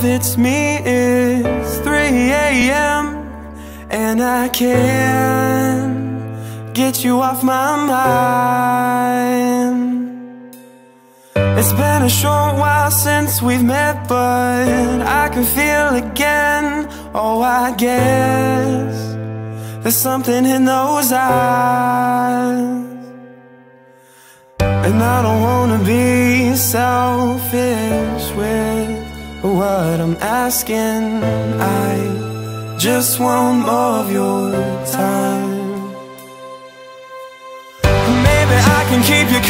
Love, it's me. It's 3 a.m. And I can't get you off my mind. It's been a short while since we've met, but I can feel again. Oh, I guess there's something in those eyes. And I don't wanna be selfish with what I'm asking. I just want more of your time. Maybe I can keep you